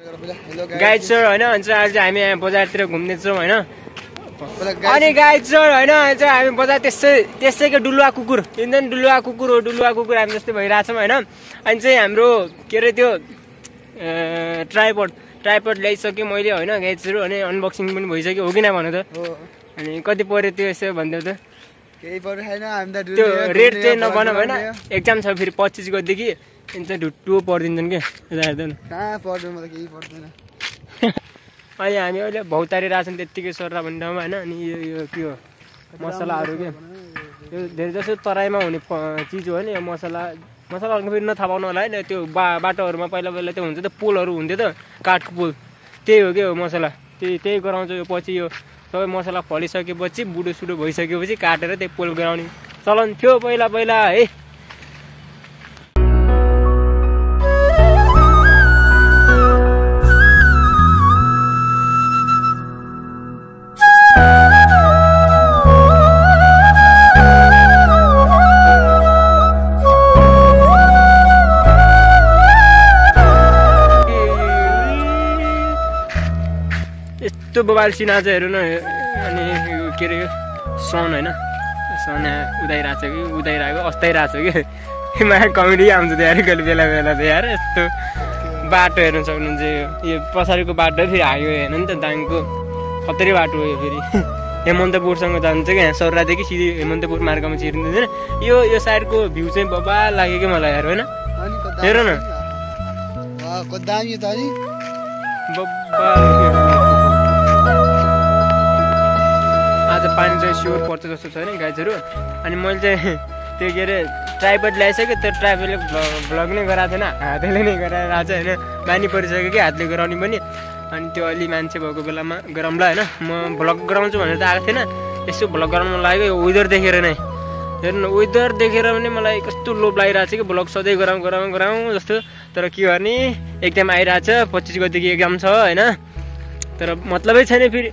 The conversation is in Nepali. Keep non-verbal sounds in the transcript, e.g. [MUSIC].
गाइड सर होइन? अनि आज हामी यहाँ बजारतिर घुम्दैछौँ होइन? अनि गाइड सर होइन? हामी बजार त्यसै त्यसैको डुलुवा कुकुर। एकदम डुलुवा कुकुर हो डुलुवा कुकुर हामी जस्तै भइरहेछौँ होइन? अनि चाहिँ हाम्रो के अरे त्यो ट्राइपड ट्राइपड ल्याइसक्यो मैले होइन? गाइड्सहरू अनि अनबक्सिङ पनि भइसक्यो हो कि न भन त? अनि कति पऱ्यो त्यो यसो भनिदेऊ त? त्यो रेट चाहिँ नबनाऊ होइन। एक्जाम छ फेरि पच्चिस गतेदेखि। अनि चाहिँ ढुट्टु परिदिन्छन् क्या यता हेर्दा न। कहाँ पर्दैन मलाई केही पर्दैन [LAUGHS] अहिले हामी अहिले भौतारिरहेछौँ त्यत्तिकै सर भन्ने ठाउँमा होइन? अनि यो यो के हो? मसलाहरू के? यो धेरै जसो तराईमा हुने चिज हो नि यो मसला। मसलाहरूको फेरि नथाहा पाउनु होला होइन? त्यो बा बाटोहरूमा पहिला पहिला त्यो हुन्छ त पोलहरू हुन्थ्यो त काठको पोल। त्यही हो क्या हो मसला? त्यही त्यही गराउँछ यो पछि यो सबै मसला फलिसकेपछि बुढो सुडो भइसकेपछि काटेर त्यही पोल गराउने चलन थियो पहिला पहिला है। यस्तो मोबाइल सिना चाहिँ हेर्नु न अनि यो के अरे सन होइन? सन उदाइरहेको छ कि? उदाइरहेको अस्ताइरहेको छ कि? [LAUGHS] माया कमेडी आउँछ त यार कहिले बेला बेला त यार यस्तो बाटो हेर्नु सक्नुहुन्छ यो। यो पछाडिको बाटो फेरि हाइवे हेर्नु नि त दाङको। खतरी बाटो हो यो फेरि। [LAUGHS] हेमन्तपुरसँग जान्छ क्या यहाँ सौरादेखि सिधै हेमन्तपुर मार्गमा छिरिँदैन यो यो साइडको भ्यू चाहिँ बबा लाग्यो क्या मलाई यार होइन? हेर नि। बब्बा पानी चाहिँ स्योर पर्छ जस्तो छ नि गाइजहरू। अनि मैले चाहिँ [LAUGHS] त्यो के अरे ट्राइपड ल्याइसक्यो त्यो ट्राइपडले भ्लग नै गराएको थिएन हातले नै गराइरहेको छ होइन बानी परिसक्यो कि हातले गराउने पनि। अनि त्यो अलि मान्छे भएको बेलामा गराउँला होइन म भ्लग गराउँछु भनेर त आएको थिएन। यसो भ्लग गराउनु लाग्यो यो वेदर देखेर नै। हेर्नु वेदर देखेर पनि मलाई कस्तो लोभ लागिरहेको छ कि भ्लग सधैँ गराउँ गराउँ गराउँ जस्तो। तर के गर्ने एक्जाम आइरहेछ पच्चिस गतिको एक्जाम छ होइन। तर मतलबै छैन फेरि।